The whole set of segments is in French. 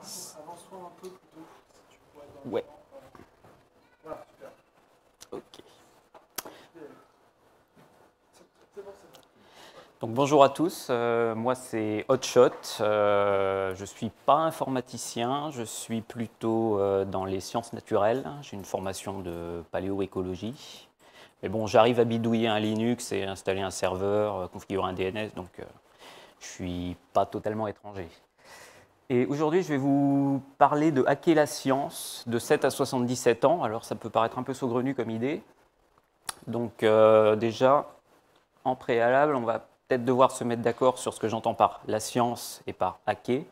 Avance-toi un peu plutôt, si tu dans Ouais. Voilà, super. Ok. C'est bon, c'est bon. Donc bonjour à tous, euh, moi c'est Hotshot, euh, je ne suis pas informaticien, je suis plutôt euh, dans les sciences naturelles, j'ai une formation de paléoécologie. Mais bon, j'arrive à bidouiller un Linux et installer un serveur, configurer un DNS, donc je ne suis pas totalement étranger. Et aujourd'hui, je vais vous parler de hacker la science de 7 à 77 ans. Alors ça peut paraître un peu saugrenu comme idée. Donc euh, déjà, en préalable, on va peut-être devoir se mettre d'accord sur ce que j'entends par la science et par hacker.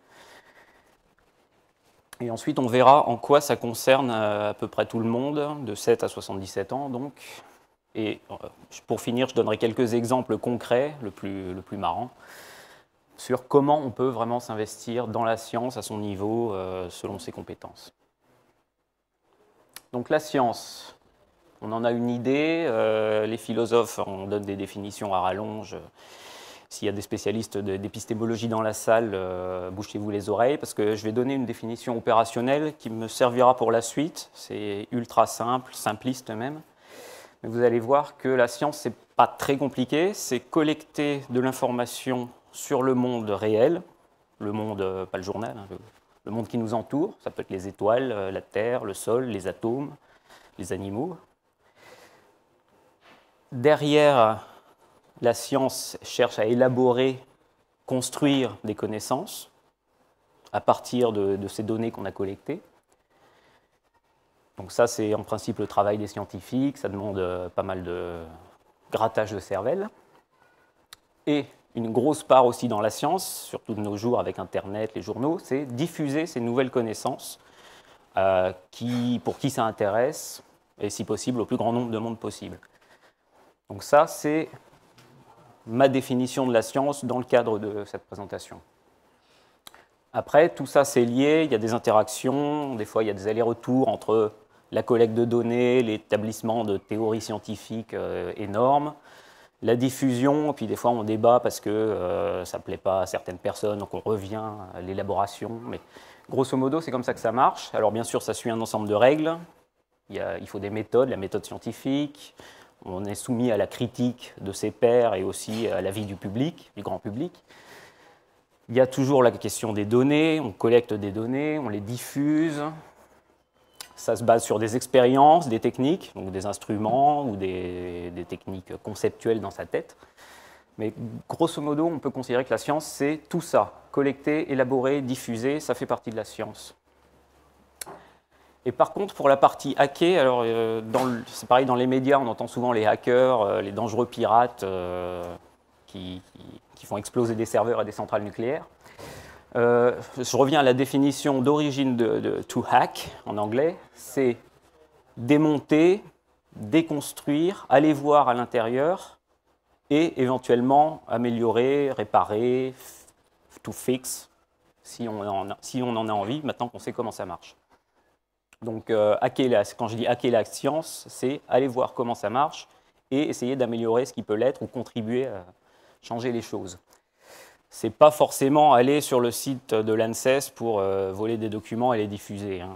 Et ensuite, on verra en quoi ça concerne euh, à peu près tout le monde, de 7 à 77 ans donc. Et euh, pour finir, je donnerai quelques exemples concrets, le plus, le plus marrant, sur comment on peut vraiment s'investir dans la science à son niveau, euh, selon ses compétences. Donc la science, on en a une idée, euh, les philosophes en donnent des définitions à rallonge. S'il y a des spécialistes d'épistémologie dans la salle, euh, bouchez-vous les oreilles, parce que je vais donner une définition opérationnelle qui me servira pour la suite. C'est ultra simple, simpliste même. Mais vous allez voir que la science, c'est pas très compliqué, c'est collecter de l'information sur le monde réel, le monde, euh, pas le journal, hein, le, monde qui nous entoure, ça peut être les étoiles, euh, la Terre, le sol, les atomes, les animaux. Derrière, la science cherche à élaborer, construire des connaissances à partir de, de ces données qu'on a collectées. Donc ça, c'est en principe le travail des scientifiques, ça demande euh, pas mal de grattage de cervelle. Et une grosse part aussi dans la science, surtout de nos jours avec Internet, les journaux, c'est diffuser ces nouvelles connaissances euh, pour qui ça intéresse, et si possible au plus grand nombre de monde possible. Donc ça, c'est ma définition de la science dans le cadre de cette présentation. Après, tout ça, c'est lié, il y a des interactions, des fois, il y a des allers-retours entre la collecte de données, l'établissement de théories scientifiques euh, énormes, la diffusion, puis des fois, on débat parce que euh, ça ne plaît pas à certaines personnes, donc on revient à l'élaboration. Mais grosso modo, c'est comme ça que ça marche. Alors, bien sûr, ça suit un ensemble de règles. Il, il faut des méthodes, la méthode scientifique, on est soumis à la critique de ses pairs et aussi à l'avis du public, du grand public. Il y a toujours la question des données, on collecte des données, on les diffuse. Ça se base sur des expériences, des techniques, donc des instruments ou des, techniques conceptuelles dans sa tête. Mais grosso modo, on peut considérer que la science, c'est tout ça. Collecter, élaborer, diffuser, ça fait partie de la science. Et par contre, pour la partie hacker, alors euh, c'est pareil dans les médias, on entend souvent les hackers, euh, les dangereux pirates euh, qui- qui font exploser des serveurs et des centrales nucléaires. Euh, je reviens à la définition d'origine de, to hack en anglais, c'est démonter, déconstruire, aller voir à l'intérieur et éventuellement améliorer, réparer, to fix, si on en a, envie, maintenant qu'on sait comment ça marche. Donc, euh, quand je dis hacker la science, c'est aller voir comment ça marche et essayer d'améliorer ce qui peut l'être ou contribuer à changer les choses. C'est pas forcément aller sur le site de l'ANSES pour euh, voler des documents et les diffuser. hein.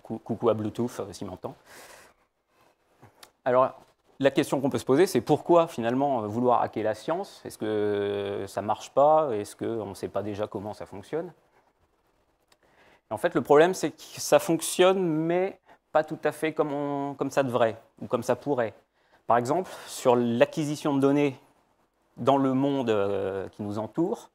Coucou, à Bluetooth, euh, s'il m'entend. Alors, la question qu'on peut se poser, c'est pourquoi finalement euh, vouloir hacker la science? Est-ce que ça marche pas? Est-ce qu'on ne sait pas déjà comment ça fonctionne? En fait, le problème, c'est que ça fonctionne, mais pas tout à fait comme, comme ça devrait, ou comme ça pourrait. Par exemple, sur l'acquisition de données dans le monde euh, qui nous entoure,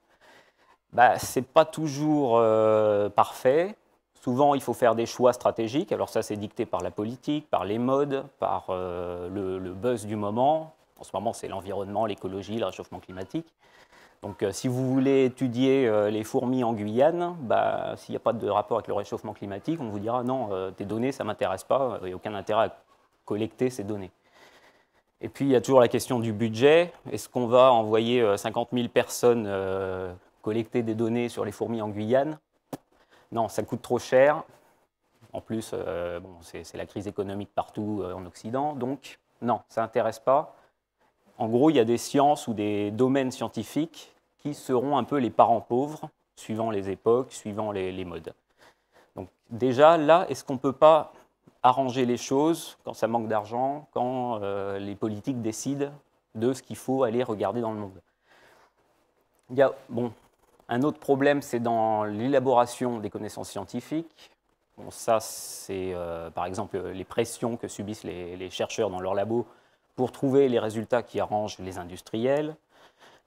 bah, ce n'est pas toujours euh, parfait. Souvent, il faut faire des choix stratégiques. Alors ça, c'est dicté par la politique, par les modes, par euh, le, buzz du moment. En ce moment, c'est l'environnement, l'écologie, le réchauffement climatique. Donc, si vous voulez étudier les fourmis en Guyane, bah, s'il n'y a pas de rapport avec le réchauffement climatique, on vous dira non, tes données, ça ne m'intéresse pas, il n'y a aucun intérêt à collecter ces données. Et puis, il y a toujours la question du budget. Est-ce qu'on va envoyer euh, 50 000 personnes euh, collecter des données sur les fourmis en Guyane? Non, ça coûte trop cher. En plus, euh, bon, c'est la crise économique partout euh, en Occident. Donc, non, ça n'intéresse pas. En gros, il y a des sciences ou des domaines scientifiques qui seront un peu les parents pauvres suivant les époques, suivant les, les modes. Donc déjà, là, est-ce qu'on ne peut pas arranger les choses quand ça manque d'argent, quand euh, les politiques décident de ce qu'il faut aller regarder dans le monde Il y a, bon, un autre problème, c'est dans l'élaboration des connaissances scientifiques. Bon, ça, c'est euh, par exemple les pressions que subissent les, les chercheurs dans leurs labos pour trouver les résultats qui arrangent les industriels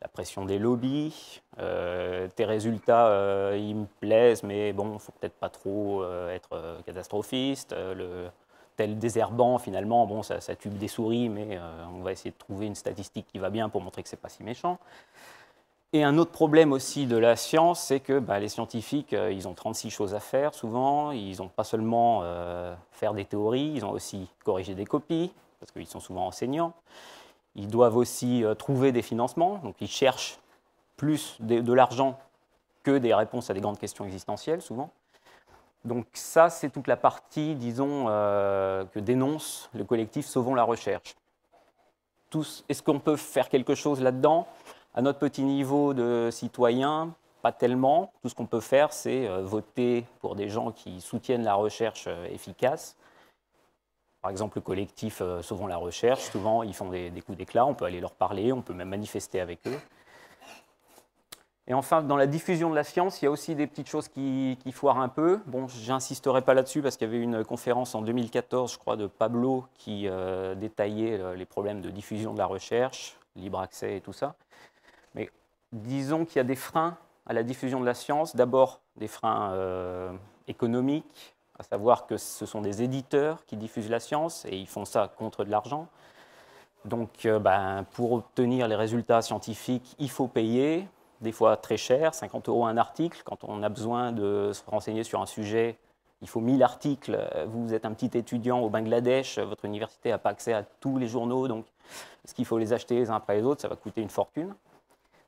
la pression des lobbies. Euh, tes résultats, euh, ils me plaisent, mais bon, il faut peut-être pas trop euh, être catastrophiste. le tel désherbant, finalement, bon, ça, ça, tue des souris, mais on va essayer de trouver une statistique qui va bien pour montrer que c'est pas si méchant. Et un autre problème aussi de la science, c'est que bah, les scientifiques, ils ont 36 choses à faire souvent. Ils n'ont pas seulement faire des théories, ils ont aussi corriger des copies, parce qu'ils sont souvent enseignants. Ils doivent aussi euh, trouver des financements, donc ils cherchent plus de, l'argent que des réponses à des grandes questions existentielles, souvent. Donc ça, c'est toute la partie, disons, euh, que dénonce le collectif Sauvons la recherche. Est-ce qu'on peut faire quelque chose là-dedans? À notre petit niveau de citoyen, pas tellement. Tout ce qu'on peut faire, c'est euh, voter pour des gens qui soutiennent la recherche efficace par exemple, le collectif euh, Sauvons la recherche, souvent ils font des, coups d'éclat, on peut aller leur parler, on peut même manifester avec eux. Et enfin, dans la diffusion de la science, il y a aussi des petites choses qui, foirent un peu. Bon, j'insisterai pas là-dessus parce qu'il y avait une conférence en 2014, je crois, de Pablo qui euh, détaillait euh, les problèmes de diffusion de la recherche, libre accès et tout ça. Mais disons qu'il y a des freins à la diffusion de la science. D'abord, des freins économiques, à savoir que ce sont des éditeurs qui diffusent la science et ils font ça contre de l'argent. Donc euh, ben, pour obtenir les résultats scientifiques, il faut payer, des fois très cher, 50 euros un article. Quand on a besoin de se renseigner sur un sujet, il faut 1000 articles. Vous êtes un petit étudiant au Bangladesh, votre université n'a pas accès à tous les journaux, donc est-ce qu'il faut les acheter les uns après les autres? Ça va coûter une fortune.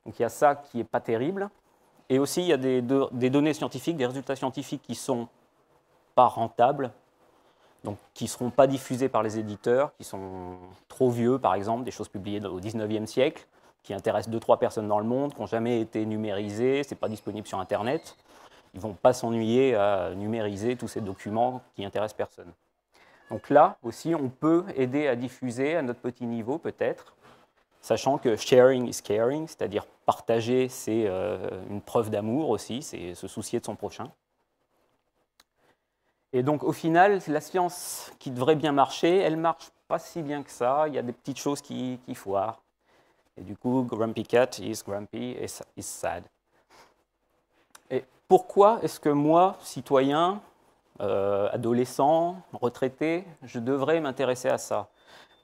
Donc il y a ça qui n'est pas terrible. Et aussi, il y a des données scientifiques, des résultats scientifiques qui sont pas rentables, donc qui ne seront pas diffusés par les éditeurs, qui sont trop vieux, par exemple, des choses publiées au 19e siècle, qui intéressent 2-3 personnes dans le monde, qui n'ont jamais été numérisées, ce n'est pas disponible sur Internet. Ils ne vont pas s'ennuyer à numériser tous ces documents qui intéressent personne. Donc là aussi, on peut aider à diffuser à notre petit niveau peut-être, sachant que sharing is caring, c'est-à-dire partager, c'est euh, une preuve d'amour aussi, c'est se soucier de son prochain. Et donc au final, la science qui devrait bien marcher, elle marche pas si bien que ça. Il y a des petites choses qui, foirent. Et du coup, Grumpy Cat is grumpy is sad. Et pourquoi est-ce que moi, citoyen, euh, adolescent, retraité, je devrais m'intéresser à ça?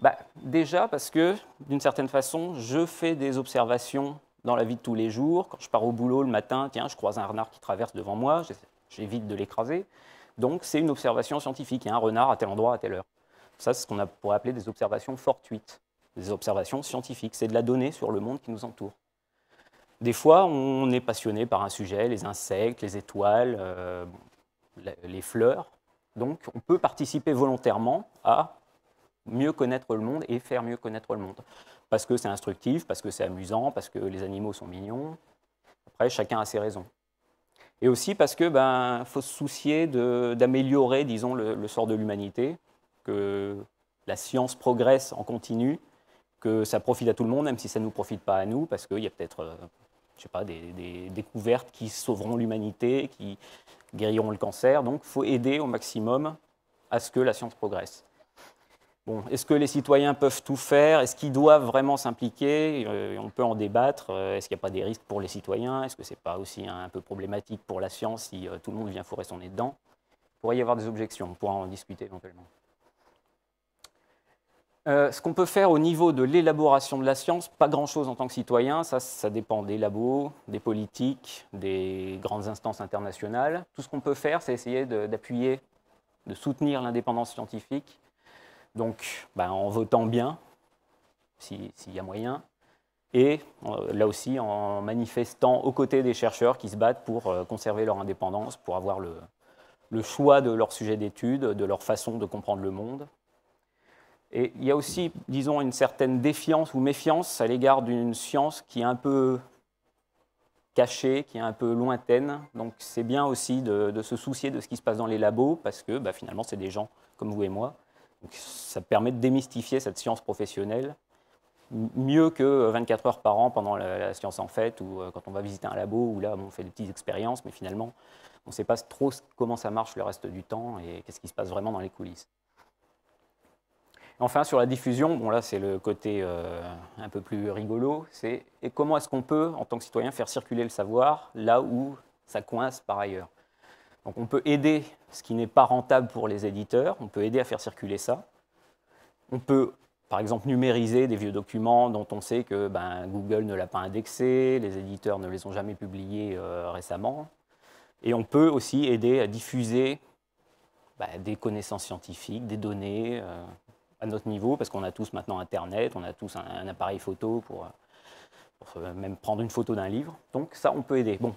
Bah, Déjà parce que, d'une certaine façon, je fais des observations dans la vie de tous les jours. Quand je pars au boulot le matin, tiens, je croise un renard qui traverse devant moi, j'évite de l'écraser. Donc c'est une observation scientifique. Il y a un renard à tel endroit à telle heure. Ça, c'est ce qu'on pourrait appeler des observations fortuites, des observations scientifiques. C'est de la donnée sur le monde qui nous entoure. Des fois, on est passionné par un sujet, les insectes, les étoiles, euh, les fleurs. Donc, on peut participer volontairement à mieux connaître le monde et faire mieux connaître le monde. Parce que c'est instructif, parce que c'est amusant, parce que les animaux sont mignons. Après, chacun a ses raisons et aussi parce que ben faut se soucier d'améliorer, disons, le, sort de l'humanité, que la science progresse en continu, que ça profite à tout le monde, même si ça ne nous profite pas à nous, parce qu'il y a peut-être, euh, pas, des, des découvertes qui sauveront l'humanité, qui guériront le cancer. Donc, faut aider au maximum à ce que la science progresse. Est-ce que les citoyens peuvent tout faire? Est-ce qu'ils doivent vraiment s'impliquer? Euh, On peut en débattre. Euh, est-ce qu'il n'y a pas des risques pour les citoyens? Est-ce que ce n'est pas aussi un, peu problématique pour la science si euh, tout le monde vient fourrer son nez dedans? Il pourrait y avoir des objections, on pourra en discuter éventuellement. ce qu'on peut faire au niveau de l'élaboration de la science, pas grand-chose en tant que citoyen, ça dépend des labos, des politiques, des grandes instances internationales. Tout ce qu'on peut faire, c'est essayer d'appuyer, de soutenir l'indépendance scientifique donc, ben, en votant bien, s'il y a moyen, et euh, là aussi en manifestant aux côtés des chercheurs qui se battent pour euh, conserver leur indépendance, pour avoir le, choix de leur sujet d'étude, de leur façon de comprendre le monde. Et il y a aussi, disons, une certaine défiance ou méfiance à l'égard d'une science qui est un peu cachée, qui est un peu lointaine. Donc c'est bien aussi de, se soucier de ce qui se passe dans les labos, parce que bah, finalement, c'est des gens comme vous et moi. Donc, ça permet de démystifier cette science professionnelle mieux que 24 heures par an pendant la, science en fait, ou euh, quand on va visiter un labo, où là, on fait des petites expériences, mais finalement, on ne sait pas trop comment ça marche le reste du temps et qu'est-ce qui se passe vraiment dans les coulisses. Enfin, sur la diffusion, bon là c'est le côté euh, un peu plus rigolo, c'est comment est-ce qu'on peut, en tant que citoyen, faire circuler le savoir là où ça coince par ailleurs? Donc on peut aider ce qui n'est pas rentable pour les éditeurs, on peut aider à faire circuler ça. On peut, par exemple, numériser des vieux documents dont on sait que ben, Google ne l'a pas indexé, les éditeurs ne les ont jamais publiés euh, récemment. Et on peut aussi aider à diffuser ben, des connaissances scientifiques, des données, euh, à notre niveau, parce qu'on a tous maintenant Internet, on a tous un, appareil photo pour, même prendre une photo d'un livre. Donc ça, on peut aider. Bon,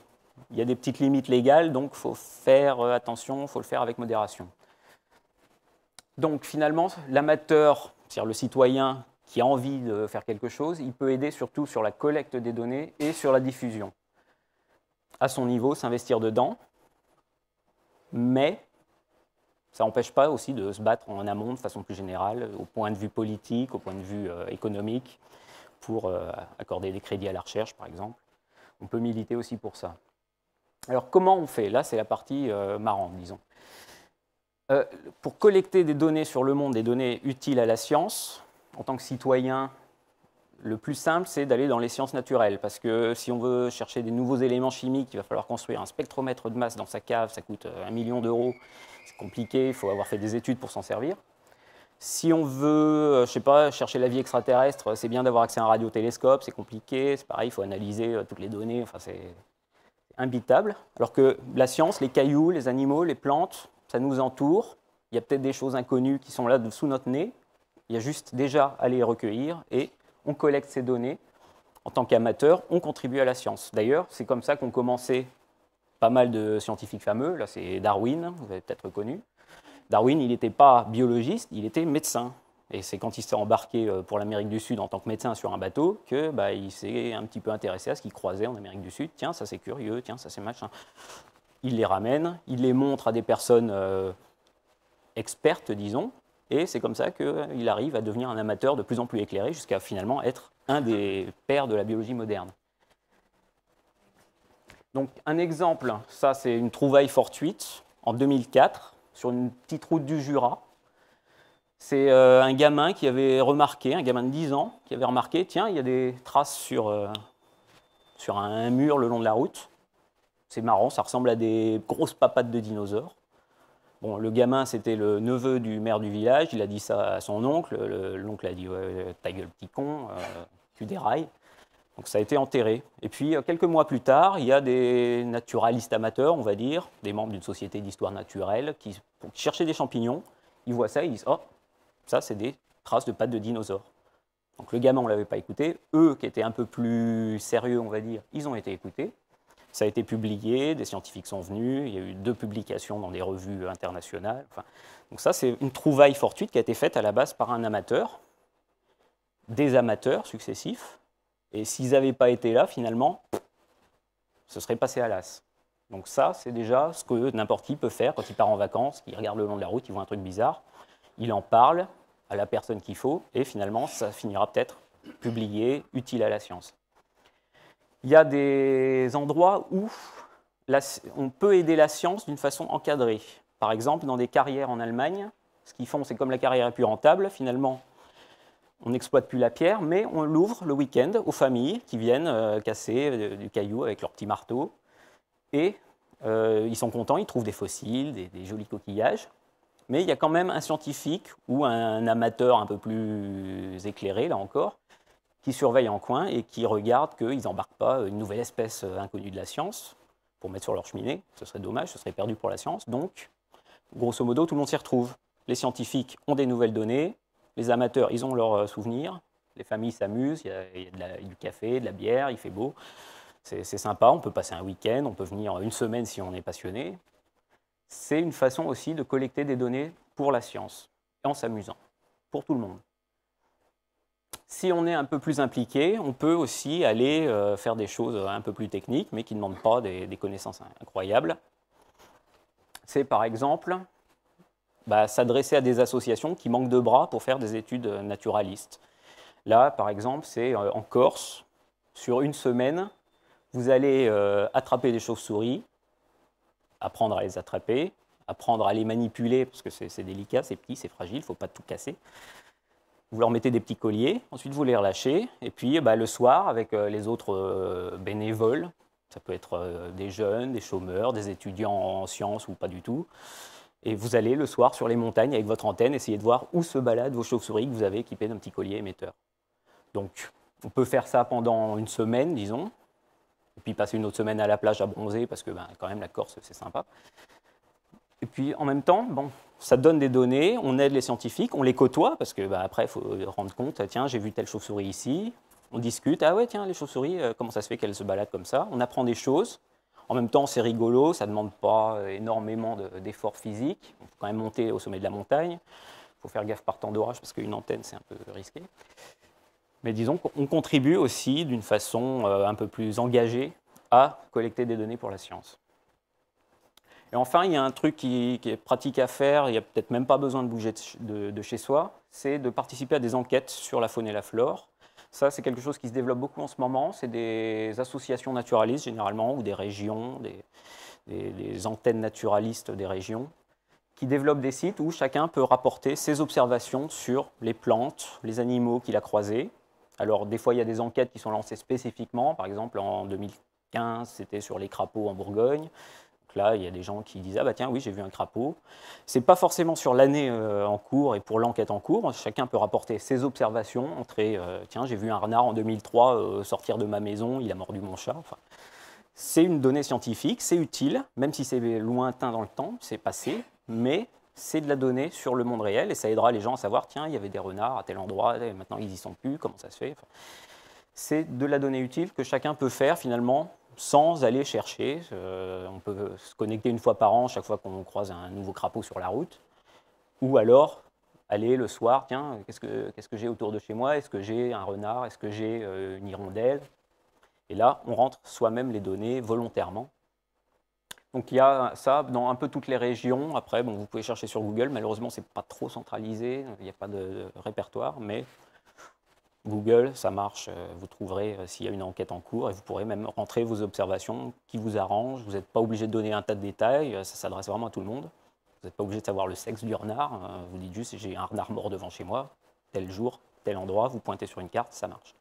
il y a des petites limites légales, donc il faut faire euh, attention, il faut le faire avec modération. Donc finalement, l'amateur, c'est-à-dire le citoyen qui a envie de faire quelque chose, il peut aider surtout sur la collecte des données et sur la diffusion. À son niveau, s'investir dedans, mais ça n'empêche pas aussi de se battre en amont de façon plus générale, au point de vue politique, au point de vue euh, économique, pour euh, accorder des crédits à la recherche, par exemple. On peut militer aussi pour ça. Alors comment on fait? Là, c'est la partie euh, marrante, disons. pour collecter des données sur le monde, des données utiles à la science, en tant que citoyen, le plus simple, c'est d'aller dans les sciences naturelles, parce que si on veut chercher des nouveaux éléments chimiques, il va falloir construire un spectromètre de masse dans sa cave, ça coûte un million d'euros, c'est compliqué, il faut avoir fait des études pour s'en servir. Si on veut, euh, je sais pas, chercher la vie extraterrestre, c'est bien d'avoir accès à un radiotélescope, c'est compliqué, c'est pareil, il faut analyser euh, toutes les données, enfin c'est Alors que la science, les cailloux, les animaux, les plantes, ça nous entoure. Il y a peut-être des choses inconnues qui sont là sous notre nez. Il y a juste déjà à les recueillir et on collecte ces données. En tant qu'amateur, on contribue à la science. D'ailleurs, c'est comme ça qu'ont commencé pas mal de scientifiques fameux. Là, c'est Darwin, vous avez peut-être connu. Darwin, il n'était pas biologiste, il était médecin. Et c'est quand il s'est embarqué euh, pour l'Amérique du Sud en tant que médecin sur un bateau que bah, il s'est un petit peu intéressé à ce qu'il croisait en Amérique du Sud. Tiens, ça c'est curieux, tiens, ça c'est machin. Il les ramène, il les montre à des personnes euh, expertes, disons, et c'est comme ça qu'il arrive à devenir un amateur de plus en plus éclairé jusqu'à finalement être un des pères de la biologie moderne. Donc un exemple, ça c'est une trouvaille fortuite en 2004 sur une petite route du Jura. C'est euh, un gamin qui avait remarqué, un gamin de 10 ans, qui avait remarqué, tiens, il y a des traces sur, euh, sur un mur le long de la route. C'est marrant, ça ressemble à des grosses papates de dinosaures. Bon, le gamin, c'était le neveu du maire du village, il a dit ça à son oncle, l'oncle a dit Ta gueule, petit con, euh, tu dérailles. Donc ça a été enterré. Et puis, quelques mois plus tard, il y a des naturalistes amateurs, on va dire, des membres d'une société d'histoire naturelle, qui, pour chercher des champignons, ils voient ça, ils disent Oh, ça, c'est des traces de pattes de dinosaures. Donc le gamin, on ne l'avait pas écouté. Eux, qui étaient un peu plus sérieux, on va dire, ils ont été écoutés. Ça a été publié, des scientifiques sont venus, il y a eu deux publications dans des revues internationales. donc ça, c'est une trouvaille fortuite qui a été faite à la base par un amateur, des amateurs successifs, et s'ils n'avaient pas été là, finalement, ce serait passé à l'as. Donc ça, c'est déjà ce que n'importe qui peut faire quand il part en vacances, il regarde le long de la route, il voit un truc bizarre, il en parle à la personne qu'il faut, et finalement, ça finira peut-être publié, utile à la science. Il y a des endroits où on peut aider la science d'une façon encadrée. Par exemple, dans des carrières en Allemagne, ce qu'ils font, c'est comme la carrière est plus rentable, finalement, on n'exploite plus la pierre, mais on l'ouvre le week-end aux familles qui viennent euh, casser euh, du caillou avec leur petit marteau. Et euh, ils sont contents, ils trouvent des fossiles, des, jolis coquillages. Mais il y a quand même un scientifique ou un amateur un peu plus éclairé, là encore, qui surveille en coin et qui regarde qu'ils n'embarquent pas une nouvelle espèce inconnue de la science pour mettre sur leur cheminée. Ce serait dommage, ce serait perdu pour la science. Donc, grosso modo, tout le monde s'y retrouve. Les scientifiques ont des nouvelles données, les amateurs, ils ont leurs euh, souvenirs. Les familles s'amusent, il y a, du café, de la bière, il fait beau. C'est sympa, on peut passer un week-end, on peut venir une semaine si on est passionné. C'est une façon aussi de collecter des données pour la science, en s'amusant, pour tout le monde. Si on est un peu plus impliqué, on peut aussi aller euh, faire des choses un peu plus techniques, mais qui ne demandent pas des, connaissances incroyables. C'est par exemple bah, s'adresser à des associations qui manquent de bras pour faire des études naturalistes. Là, par exemple, c'est euh, en Corse, sur une semaine, vous allez euh, attraper des chauves-souris, apprendre à les attraper, apprendre à les manipuler, parce que c'est délicat, c'est petit, c'est fragile, il ne faut pas tout casser. Vous leur mettez des petits colliers, ensuite vous les relâchez, et puis bah, le soir, avec euh, les autres bénévoles, ça peut être des jeunes, des chômeurs, des étudiants en sciences ou pas du tout, et vous allez le soir sur les montagnes avec votre antenne essayer de voir où se baladent vos chauves-souris que vous avez équipés d'un petit collier émetteur. Donc, on peut faire ça pendant une semaine, disons, et puis passer une autre semaine à la plage à bronzer, parce que ben, quand même la Corse, c'est sympa. Et puis en même temps, bon, ça donne des données, on aide les scientifiques, on les côtoie, parce que ben, après, il faut rendre compte, tiens, j'ai vu telle chauve-souris ici, on discute, ah ouais, tiens, les chauves-souris, euh, comment ça se fait qu'elles se baladent comme ça? On apprend des choses, en même temps, c'est rigolo, ça ne demande pas énormément d'efforts physiques. On peut quand même monter au sommet de la montagne. Il faut faire gaffe par temps d'orage parce qu'une antenne, c'est un peu risqué. Mais disons qu'on contribue aussi d'une façon euh, un peu plus engagée à collecter des données pour la science. Et enfin, il y a un truc qui, est pratique à faire, il n'y a peut-être même pas besoin de bouger de chez soi, c'est de participer à des enquêtes sur la faune et la flore. Ça, c'est quelque chose qui se développe beaucoup en ce moment. C'est des associations naturalistes, généralement, ou des régions, des, antennes naturalistes des régions, qui développent des sites où chacun peut rapporter ses observations sur les plantes, les animaux qu'il a croisés. Alors, des fois, il y a des enquêtes qui sont lancées spécifiquement. Par exemple, en 2015, c'était sur les crapauds en Bourgogne là, il y a des gens qui disent Ah bah tiens, oui, j'ai vu un crapaud. Ce n'est pas forcément sur l'année euh, en cours et pour l'enquête en cours. Chacun peut rapporter ses observations. Entrer, euh, tiens, j'ai vu un renard en 2003 euh, sortir de ma maison, il a mordu mon chat. Enfin, c'est une donnée scientifique, c'est utile, même si c'est lointain dans le temps, c'est passé, mais c'est de la donnée sur le monde réel et ça aidera les gens à savoir tiens, il y avait des renards à tel endroit, et maintenant ils n'y sont plus, comment ça se fait? c'est de la donnée utile que chacun peut faire finalement sans aller chercher. Euh, on peut se connecter une fois par an, chaque fois qu'on croise un nouveau crapaud sur la route. Ou alors aller le soir, tiens, qu'est-ce que, qu'est-ce que j'ai autour de chez moi? Est-ce que j'ai un renard? Est-ce que j'ai euh, une hirondelle? Et là, on rentre soi-même les données volontairement. Donc il y a ça dans un peu toutes les régions. Après, vous pouvez chercher sur Google. Malheureusement, ce n'est pas trop centralisé. Il n'y a pas de répertoire. Mais Google, ça marche, euh, vous trouverez euh, s'il y a une enquête en cours et vous pourrez même rentrer vos observations qui vous arrangent. Vous n'êtes pas obligé de donner un tas de détails, euh, ça s'adresse vraiment à tout le monde. Vous n'êtes pas obligé de savoir le sexe du renard. Vous dites juste j'ai un renard mort devant chez moi, tel jour, tel endroit, vous pointez sur une carte, ça marche.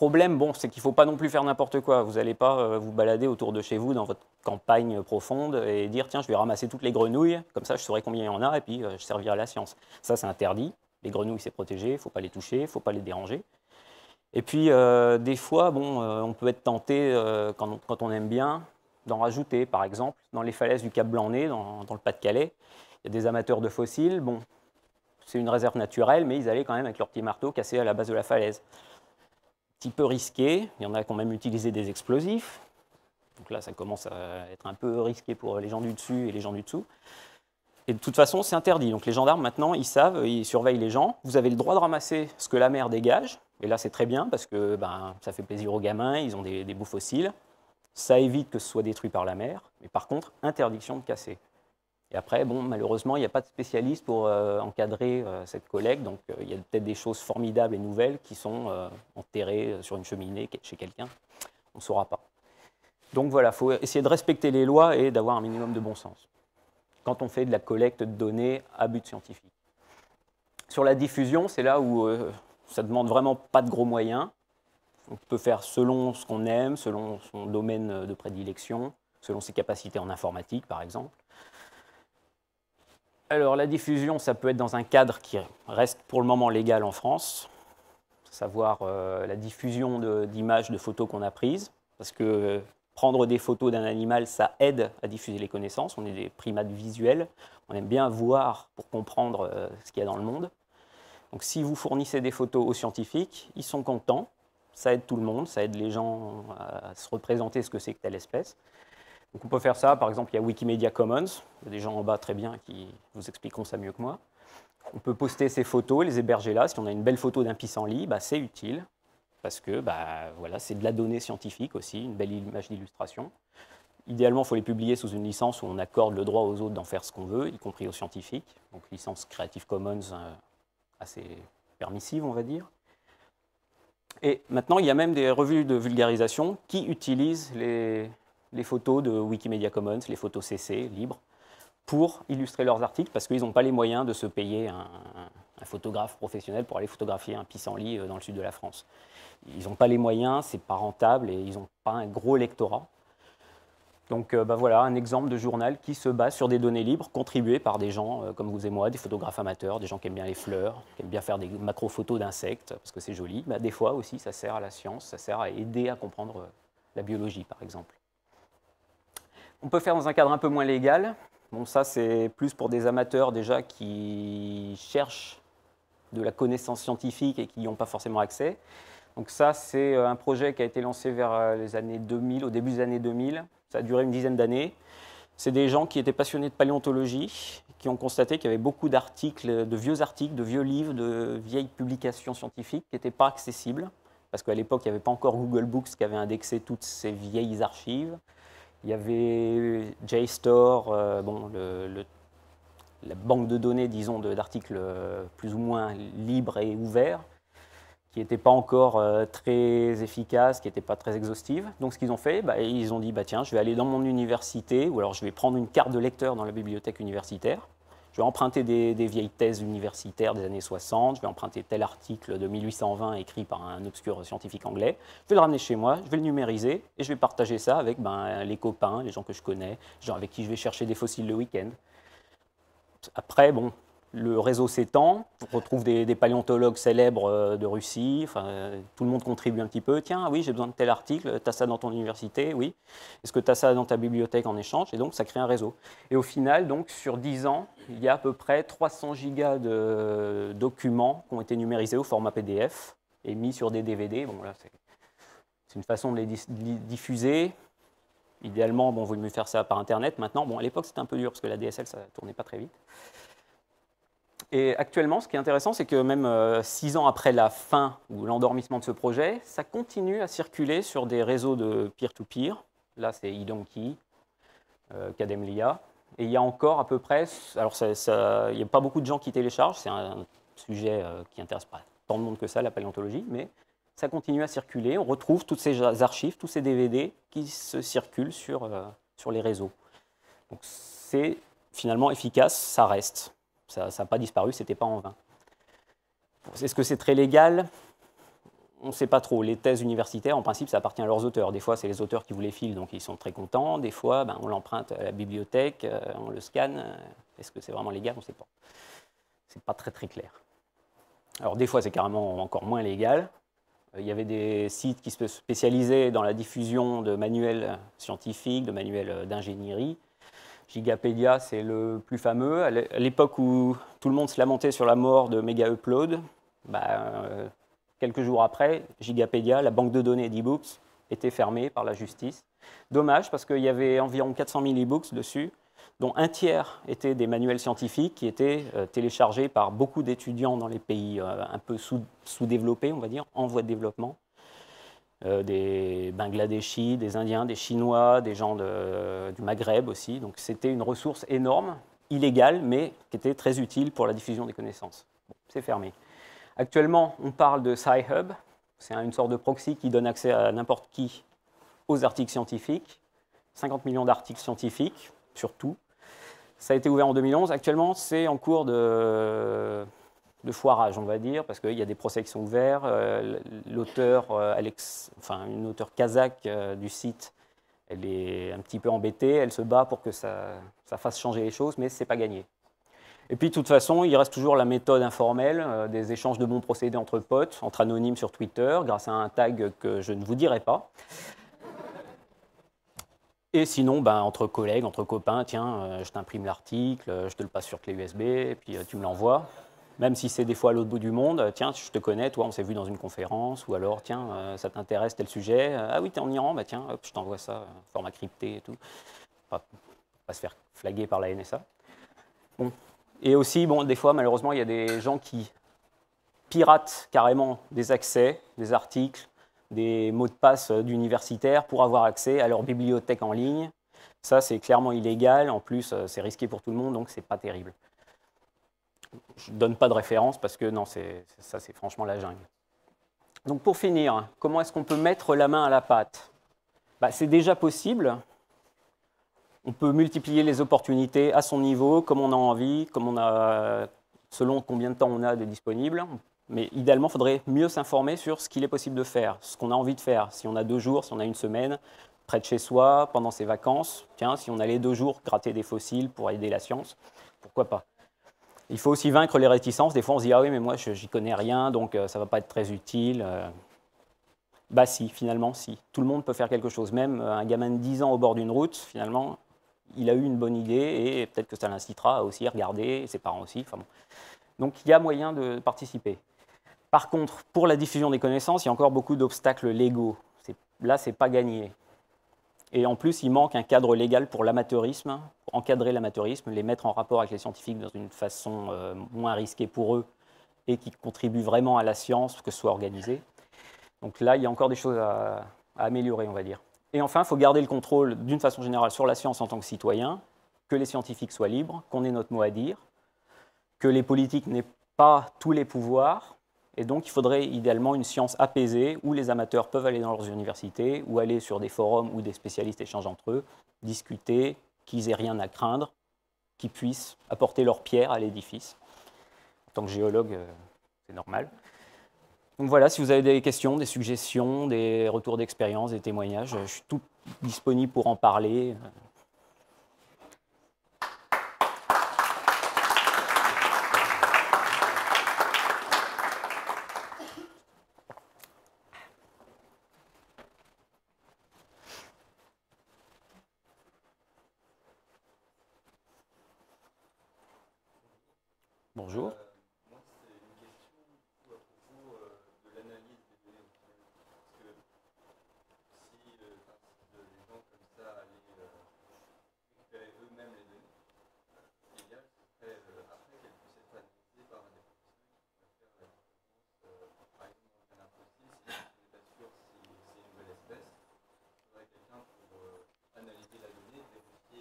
Problème, bon, c'est qu'il ne faut pas non plus faire n'importe quoi. Vous n'allez pas vous balader autour de chez vous dans votre campagne profonde et dire tiens, je vais ramasser toutes les grenouilles, comme ça je saurai combien il y en a et puis je servirai à la science. Ça, c'est interdit. Les grenouilles, c'est protégé, il ne faut pas les toucher, il ne faut pas les déranger. Et puis, euh, des fois, bon, euh, on peut être tenté, euh, quand, on, aime bien, d'en rajouter. Par exemple, dans les falaises du Cap Blanc-Nez, dans, le Pas-de-Calais, il y a des amateurs de fossiles. Bon, c'est une réserve naturelle, mais ils allaient quand même avec leur petit marteau casser à la base de la falaise. Petit peu risqué, il y en a qui ont même utilisé des explosifs. Donc là, ça commence à être un peu risqué pour les gens du dessus et les gens du dessous. Et de toute façon, c'est interdit. Donc les gendarmes, maintenant, ils savent, ils surveillent les gens. Vous avez le droit de ramasser ce que la mer dégage. Et là, c'est très bien parce que ben, ça fait plaisir aux gamins, ils ont des, beaux fossiles. Ça évite que ce soit détruit par la mer. Mais par contre, interdiction de casser. Et après, bon, malheureusement, il n'y a pas de spécialiste pour euh, encadrer euh, cette collecte. Donc euh, il y a peut-être des choses formidables et nouvelles qui sont enterrées sur une cheminée chez quelqu'un. On ne saura pas. Donc voilà, il faut essayer de respecter les lois et d'avoir un minimum de bon sens quand on fait de la collecte de données à but scientifique. Sur la diffusion, c'est là où ça ne demande vraiment pas de gros moyens. On peut faire selon ce qu'on aime, selon son domaine de prédilection, selon ses capacités en informatique, par exemple. Alors, la diffusion, ça peut être dans un cadre qui reste pour le moment légal en France, savoir euh, la diffusion d'images, de, photos qu'on a prises, parce que prendre des photos d'un animal, ça aide à diffuser les connaissances. On est des primates visuels. On aime bien voir pour comprendre euh, ce qu'il y a dans le monde. Donc si vous fournissez des photos aux scientifiques, ils sont contents. Ça aide tout le monde, ça aide les gens à se représenter ce que c'est que telle espèce. Donc on peut faire ça, par exemple, il y a Wikimedia Commons, il y a des gens en bas très bien qui vous expliqueront ça mieux que moi. On peut poster ces photos, les héberger là. Si on a une belle photo d'un pissenlit, bah, c'est utile parce que bah, voilà, c'est de la donnée scientifique aussi, une belle image d'illustration. Idéalement, il faut les publier sous une licence où on accorde le droit aux autres d'en faire ce qu'on veut, y compris aux scientifiques. Donc licence Creative Commons euh, assez permissive, on va dire. Et maintenant, il y a même des revues de vulgarisation qui utilisent les, photos de Wikimedia Commons, les photos CC libres, pour illustrer leurs articles, parce qu'ils n'ont pas les moyens de se payer un, photographe professionnel pour aller photographier un pissenlit euh, dans le sud de la France. Ils n'ont pas les moyens, c'est pas rentable et ils n'ont pas un gros lectorat. Donc euh, bah voilà, un exemple de journal qui se base sur des données libres contribuées par des gens euh, comme vous et moi, des photographes amateurs, des gens qui aiment bien les fleurs, qui aiment bien faire des macro-photos d'insectes parce que c'est joli. Bah, des fois aussi, ça sert à la science, ça sert à aider à comprendre la biologie par exemple. On peut faire dans un cadre un peu moins légal. Bon, ça c'est plus pour des amateurs déjà qui cherchent de la connaissance scientifique et qui n'y ont pas forcément accès. Donc ça, c'est un projet qui a été lancé vers les années 2000, au début des années 2000, ça a duré une dizaine d'années. C'est des gens qui étaient passionnés de paléontologie, qui ont constaté qu'il y avait beaucoup d'articles, de vieux articles, de vieux livres, de vieilles publications scientifiques qui n'étaient pas accessibles, parce qu'à l'époque, il n'y avait pas encore Google Books qui avait indexé toutes ces vieilles archives. Il y avait JSTOR, euh, bon, la banque de données, disons, d'articles euh, plus ou moins libres et ouverts, qui n'était pas encore euh, très efficace, qui n'était pas très exhaustive. Donc ce qu'ils ont fait, bah, ils ont dit bah, tiens, je vais aller dans mon université, ou alors je vais prendre une carte de lecteur dans la bibliothèque universitaire. Je vais emprunter des, vieilles thèses universitaires des années 60, je vais emprunter tel article de 1820 écrit par un obscur scientifique anglais, je vais le ramener chez moi, je vais le numériser et je vais partager ça avec ben, les copains, les gens que je connais, gens avec qui je vais chercher des fossiles le week-end. Après, bon, le réseau s'étend, on retrouve des, paléontologues célèbres euh, de Russie, tout le monde contribue un petit peu. Tiens, oui, j'ai besoin de tel article, tu as ça dans ton université, oui. Est-ce que tu as ça dans ta bibliothèque en échange? Et donc, ça crée un réseau. Et au final, donc, sur 10 ans, il y a à peu près 300 gigas de documents qui ont été numérisés au format PDF et mis sur des DVD. Bon, là, c'est une façon de les diffuser. Idéalement, bon, on mieux faire ça par Internet. Maintenant, bon, à l'époque, c'était un peu dur parce que la DSL, ça tournait pas très vite. Et actuellement, ce qui est intéressant, c'est que même euh, six ans après la fin ou l'endormissement de ce projet, ça continue à circuler sur des réseaux de peer-to-peer. Là, c'est Idonkey, euh, Cademlia. Et il y a encore à peu près, alors il n'y a pas beaucoup de gens qui téléchargent, c'est un sujet euh, qui intéresse pas tant de monde que ça, la paléontologie, mais ça continue à circuler. On retrouve toutes ces archives, tous ces DVD qui se circulent sur, sur les réseaux. Donc c'est finalement efficace, ça reste. Ça n'a pas disparu, c'était pas en vain. Est-ce que c'est très légal? On ne sait pas trop. Les thèses universitaires, en principe, ça appartient à leurs auteurs. Des fois, c'est les auteurs qui vous les filent, donc ils sont très contents. Des fois, ben, on l'emprunte à la bibliothèque, euh, on le scanne. Est-ce que c'est vraiment légal? On ne sait pas. C'est pas très très clair. Alors des fois, c'est carrément encore moins légal. Il y avait des sites qui se spécialisaient dans la diffusion de manuels scientifiques, de manuels d'ingénierie. Gigapédia, c'est le plus fameux. À l'époque où tout le monde se lamentait sur la mort de Mega Upload, bah, euh, quelques jours après, Gigapédia, la banque de données d'e-books, était fermée par la justice. Dommage, parce qu'il y avait environ 400 000 e-books dessus, dont un tiers étaient des manuels scientifiques qui étaient euh, téléchargés par beaucoup d'étudiants dans les pays euh, un peu sous-développés, on va dire, en voie de développement. Euh, des Bangladeshis, des Indiens, des Chinois, des gens du Maghreb aussi. Donc c'était une ressource énorme, illégale, mais qui était très utile pour la diffusion des connaissances. c'est fermé. Actuellement, on parle de Sci-Hub. C'est une sorte de proxy qui donne accès à n'importe qui aux articles scientifiques. 50 millions d'articles scientifiques, surtout. Ça a été ouvert en 2011. Actuellement, c'est en cours de de foirage, on va dire, parce qu'il y a des procès qui sont ouverts. Euh, l'auteur, euh, Alex, enfin une auteure kazakh euh, du site, elle est un petit peu embêtée, elle se bat pour que ça, fasse changer les choses, mais ce n'est pas gagné. Et puis, de toute façon, il reste toujours la méthode informelle des échanges de bons procédés entre potes, entre anonymes sur Twitter, grâce à un tag que je ne vous dirai pas. Et sinon, ben, entre collègues, entre copains, tiens, je t'imprime l'article, je te le passe sur clé USB, et puis tu me l'envoies même si c'est des fois à l'autre bout du monde, tiens, je te connais, toi, on s'est vu dans une conférence, ou alors, tiens, euh, ça t'intéresse tel sujet, euh, ah oui, tu es en Iran, bah tiens, hop, je t'envoie ça, euh, format crypté et tout. Pas, pas se faire flaguer par la NSA. Et aussi, bon, des fois, malheureusement, il y a des gens qui piratent carrément des accès, des articles, des mots de passe d'universitaires pour avoir accès à leur bibliothèque en ligne. Ça, c'est clairement illégal. En plus, c'est risqué pour tout le monde, donc c'est pas terrible. Je ne donne pas de référence parce que non, ça, c'est franchement la jungle. Donc pour finir, comment est-ce qu'on peut mettre la main à la pâte? Bah, C'est déjà possible. On peut multiplier les opportunités à son niveau, comme on a envie, selon combien de temps on a de disponible. Mais idéalement, il faudrait mieux s'informer sur ce qu'il est possible de faire, ce qu'on a envie de faire. Si on a deux jours, si on a une semaine, près de chez soi, pendant ses vacances, tiens, si on allait deux jours gratter des fossiles pour aider la science, pourquoi pas? Il faut aussi vaincre les réticences. Des fois, on se dit Ah oui, mais moi, je n'y connais rien, donc euh, ça ne va pas être très utile. Euh. Bah, si, finalement, si. Tout le monde peut faire quelque chose. Même euh, un gamin de 10 ans au bord d'une route, finalement, il a eu une bonne idée et peut-être que ça l'incitera à aussi regarder, ses parents aussi. Enfin, Donc, il y a moyen de participer. Par contre, pour la diffusion des connaissances, il y a encore beaucoup d'obstacles légaux. Là, ce n'est pas gagné. Et en plus, il manque un cadre légal pour l'amateurisme, pour encadrer l'amateurisme, les mettre en rapport avec les scientifiques dans une façon euh, moins risquée pour eux et qui contribue vraiment à la science, que ce soit organisé. Donc là, il y a encore des choses à, améliorer, on va dire. Et enfin, il faut garder le contrôle d'une façon générale sur la science en tant que citoyen, que les scientifiques soient libres, qu'on ait notre mot à dire, que les politiques n'aient pas tous les pouvoirs, et donc, il faudrait idéalement une science apaisée où les amateurs peuvent aller dans leurs universités ou aller sur des forums où des spécialistes échangent entre eux, discuter, qu'ils aient rien à craindre, qu'ils puissent apporter leur pierre à l'édifice. En tant que géologue, euh, c'est normal. Donc voilà, si vous avez des questions, des suggestions, des retours d'expérience, des témoignages, je suis tout disponible pour en parler. Bonjour. moi, c'est une question à propos de l'analyse des données au final. Parce que si, les gens comme ça allaient récupérer eux-mêmes les données, l'idéal, ce serait après qu'elles puissent être analysées par des professionnels qui pourraient faire la différence. par exemple, dans le canard fossile, si on n'est pas sûr si c'est une nouvelle espèce, il faudrait quelqu'un pour analyser la donnée, vérifier.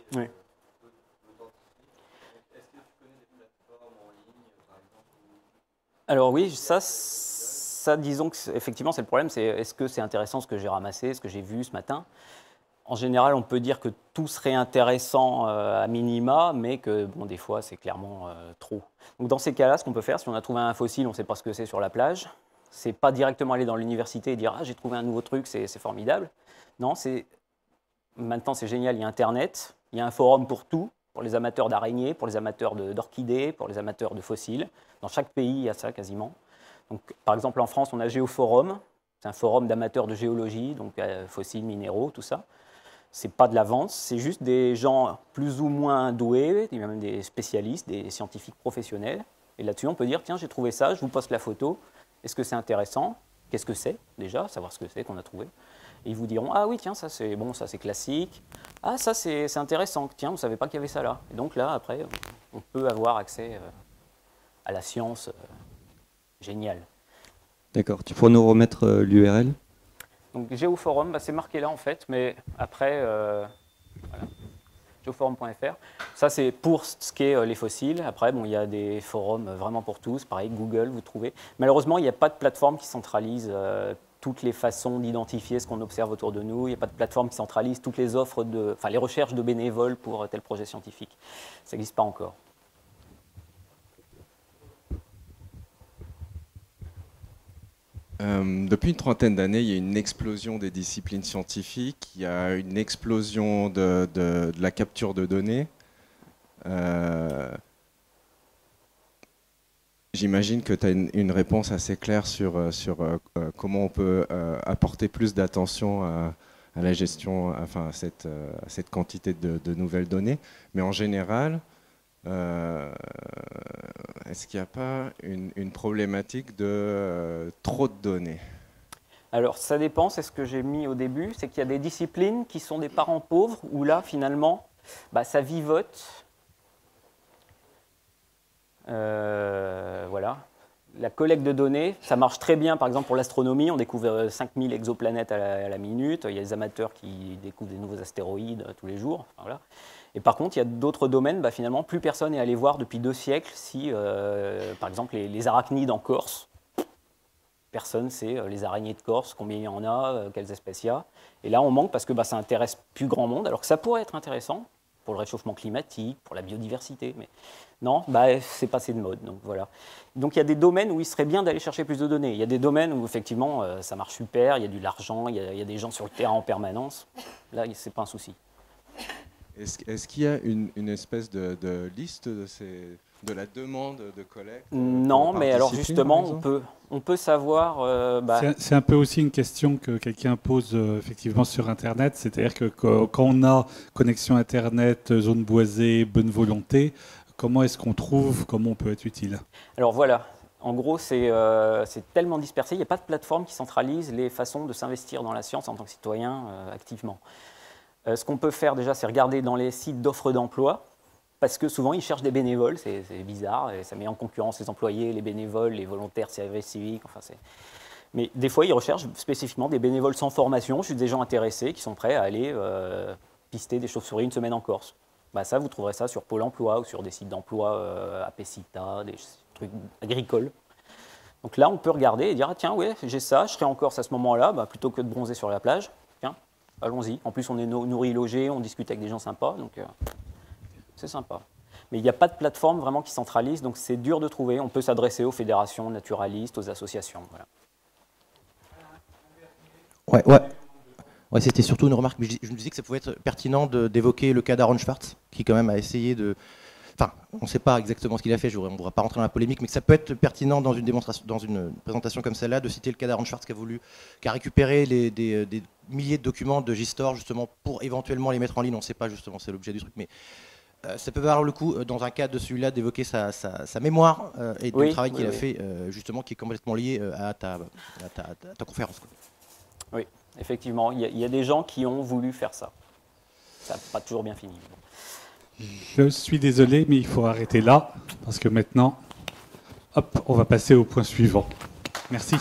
Alors oui, ça, ça disons que effectivement c'est le problème, c'est est-ce que c'est intéressant ce que j'ai ramassé, ce que j'ai vu ce matin? En général, on peut dire que tout serait intéressant euh, à minima, mais que bon, des fois c'est clairement euh, trop. Donc dans ces cas-là, ce qu'on peut faire, si on a trouvé un fossile, on ne sait pas ce que c'est sur la plage, c'est pas directement aller dans l'université et dire ah j'ai trouvé un nouveau truc, c'est formidable. Non, c'est maintenant c'est génial, il y a Internet, il y a un forum pour tout, pour les amateurs d'araignées, pour les amateurs d'orchidées, pour les amateurs de fossiles. Dans chaque pays, il y a ça quasiment. Par exemple, en France, on a Géoforum. C'est un forum d'amateurs de géologie, donc euh, fossiles, minéraux, tout ça. Ce n'est pas de la vente, c'est juste des gens plus ou moins doués, même des spécialistes, des scientifiques professionnels. Et là-dessus, on peut dire tiens, j'ai trouvé ça, je vous poste la photo. Est-ce que c'est intéressant? Qu'est-ce que c'est déjà Savoir ce que c'est qu'on a trouvé. Et ils vous diront ah oui, tiens, ça c'est bon, ça c'est classique. Ah, ça c'est intéressant. Tiens, vous ne savez pas qu'il y avait ça là. Et donc là, après, on peut avoir accès euh, à la science euh, géniale. D'accord. Tu pourrais nous remettre euh, l'URL Donc Géoforum, bah, c'est marqué là en fait, mais après, voilà, géoforum.fr. Ça c'est pour ce qui est les fossiles. Après, bon, il y a des forums vraiment pour tous. Pareil, Google, vous trouvez. Malheureusement, il n'y a pas de plateforme qui centralise toutes les façons d'identifier ce qu'on observe autour de nous. Il n'y a pas de plateforme qui centralise toutes les offres de, enfin les recherches de bénévoles pour tel projet scientifique. Ça n'existe pas encore. Euh, depuis une trentaine d'années, il y a une explosion des disciplines scientifiques, il y a une explosion de, la capture de données. Euh, J'imagine que tu as une, réponse assez claire sur, euh, sur comment on peut apporter plus d'attention à, la gestion, enfin à cette, cette quantité de, nouvelles données. Mais en général, est-ce qu'il n'y a pas une, problématique de trop de données? Alors, ça dépend, c'est ce que j'ai mis au début, c'est qu'il y a des disciplines qui sont des parents pauvres, où là, finalement, bah, ça vivote, Euh, voilà. La collecte de données, ça marche très bien, par exemple, pour l'astronomie. On découvre euh, 5000 exoplanètes à la, à la minute. Il y a des amateurs qui découvrent des nouveaux astéroïdes euh, tous les jours. Voilà. Et par contre, il y a d'autres domaines, bah, finalement, plus personne n'est allé voir depuis deux siècles si, euh, par exemple, les, arachnides en Corse, personne sait euh, les araignées de Corse, combien il y en a, euh, quelles espèces il y a. Et là, on manque parce que bah, ça intéresse plus grand monde, alors que ça pourrait être intéressant pour le réchauffement climatique, pour la biodiversité, mais non, bah, c'est passé de mode. Donc voilà. Donc il y a des domaines où il serait bien d'aller chercher plus de données. Il y a des domaines où effectivement ça marche super, il y a de l'argent, il, il y a des gens sur le terrain en permanence. Là, c'est pas un souci. Est-ce qu'il y a une, une espèce de, de liste de, ces, de la demande de collecte euh, Non, mais alors justement, on peut, on peut savoir. euh, bah, C'est- un peu aussi une question que quelqu'un pose euh, effectivement sur Internet, c'est-à-dire que quand on a connexion Internet, zone boisée, bonne volonté, comment est-ce qu'on trouve comment on peut être utile? Alors voilà, en gros, c'est euh, tellement dispersé, il n'y a pas de plateforme qui centralise les façons de s'investir dans la science en tant que citoyen euh, activement. Euh, ce qu'on peut faire déjà, c'est regarder dans les sites d'offres d'emploi, parce que souvent ils cherchent des bénévoles, c'est bizarre, ça met en concurrence les employés, les bénévoles, les volontaires service civique, enfin c'est... Mais des fois, ils recherchent spécifiquement des bénévoles sans formation, juste des gens intéressés qui sont prêts à aller euh, pister des chauves-souris une semaine en Corse. Bah, ça, vous trouverez ça sur Pôle emploi ou sur des sites d'emploi euh, à Pesita, des trucs agricoles. Donc là, on peut regarder et dire ah, tiens, ouais, j'ai ça, je serai en Corse à ce moment-là, bah, plutôt que de bronzer sur la plage. Allons-y. En plus, on est no- nourri, logé, on discute avec des gens sympas, donc euh, c'est sympa. Mais il n'y a pas de plateforme vraiment qui centralise, donc c'est dur de trouver. On peut s'adresser aux fédérations naturalistes, aux associations. Ouais, ouais. Ouais, c'était surtout une remarque, mais je, je me disais que ça pouvait être pertinent d'évoquer le cas d'Aaron Schwartz, qui quand même a essayé de... Enfin, on ne sait pas exactement ce qu'il a fait, on ne pourra pas rentrer dans la polémique, mais que ça peut être pertinent dans une, démonstration, dans une présentation comme celle-là de citer le cas d'Aaron Schwartz qui a voulu, qui a récupéré les- des, des milliers de documents de Gistor justement pour éventuellement les mettre en ligne, on ne sait pas justement, c'est l'objet du truc, mais euh, ça peut valoir le coup, euh, dans un cas de celui-là, d'évoquer sa, sa- sa mémoire euh, et Oui, le travail oui, qu'il a fait, euh, justement, qui est complètement lié euh, à ta, à ta, à ta conférence. quoi. Oui, effectivement, il y, a- il y a des gens qui ont voulu faire ça. Ça n'a pas toujours bien fini. Je suis désolé, mais il faut arrêter là, parce que maintenant, hop, on va passer au point suivant. Merci.